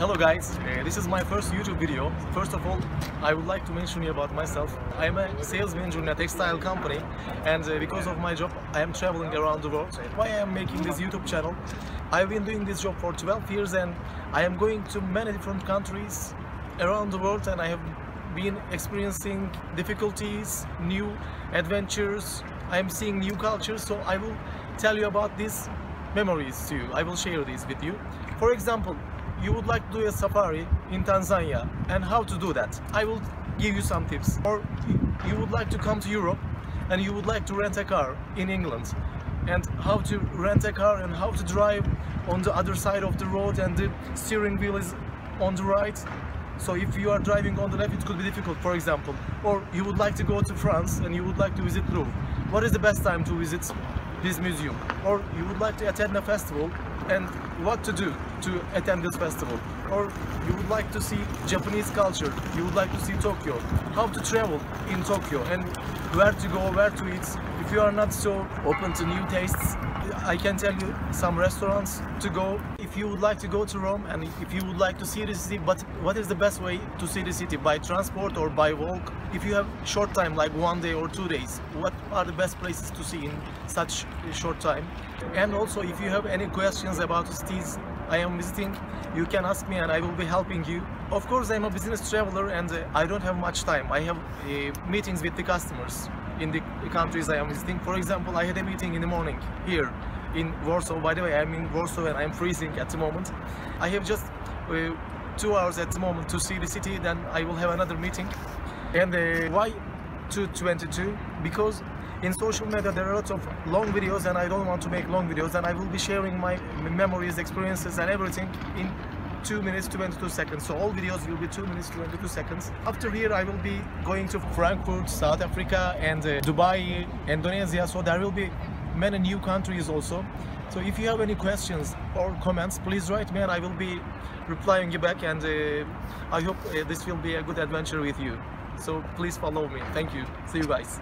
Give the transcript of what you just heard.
Hello guys, uh, this is my first YouTube video. First of all, I would like to mention you about myself. I am a sales manager in a textile company and uh, because of my job, I am traveling around the world. Why I am making this YouTube channel? I've been doing this job for 12 years and I am going to many different countries around the world and I have been experiencing difficulties, new adventures. I am seeing new cultures, so I will tell you about these memories to you. I will share these with you. For example, you would like to do a safari in Tanzania and how to do that. I will give you some tips. Or you would like to come to Europe and you would like to rent a car in England. And how to rent a car and how to drive on the other side of the road and the steering wheel is on the right. So if you are driving on the left it could be difficult for example. Or you would like to go to France and you would like to visit Louvre. What is the best time to visit this museum? Or you would like to attend a festival and what to do to attend this festival. Or you would like to see Japanese culture you would like to see Tokyo. How to travel in Tokyo and where to go where to eat. If you are not so open to new tastes I can tell you some restaurants to go if you would like to go to Rome and if you would like to see the city but what is the best way to see the city? By transport or by walk? If you have short time like one day or two days what are the best places to see in such a short time? And also if you have any questions about cities I am visiting you can ask me and I will be helping you. Of course I'm a business traveler and uh, I don't have much time. I have uh, meetings with the customers in the countries I am visiting. For example I had a meeting in the morning here in Warsaw. By the way, I'm in Warsaw and I'm freezing at the moment. I have just uh, two hours at the moment to see the city, then I will have another meeting. And uh, why 222? Because in social media there are lots of long videos and I don't want to make long videos and I will be sharing my memories, experiences and everything in 2 minutes 22 seconds so all videos will be 2 minutes 22 seconds after here I will be going to Frankfurt South Africa and uh, Dubai Indonesia so there will be many new countries also. So if you have any questions or comments, please write me and I will be replying you back and uh, I hope uh, this will be a good adventure with you. So please follow me. Thank you. See you guys.